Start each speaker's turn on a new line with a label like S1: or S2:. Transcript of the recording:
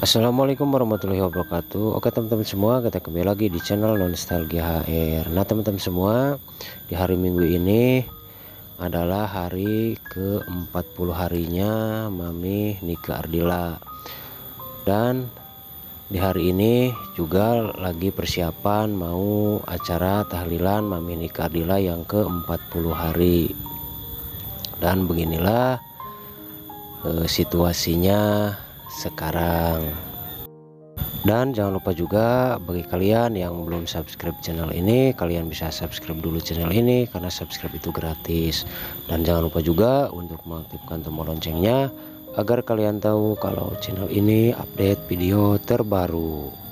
S1: Assalamualaikum warahmatullahi wabarakatuh. Oke teman-teman semua kita kembali lagi di channel Nostalgia HR Nah teman-teman semua di hari minggu ini adalah hari ke-40 harinya Mami Nika Ardila. Dan di hari ini juga lagi persiapan mau acara tahlilan Mami Nika Ardila yang ke-40 hari. Dan beginilah eh, situasinya sekarang. Dan jangan lupa juga bagi kalian yang belum subscribe channel ini kalian bisa subscribe dulu channel ini karena subscribe itu gratis. Dan jangan lupa juga untuk mengaktifkan tombol loncengnya agar kalian tahu kalau channel ini update video terbaru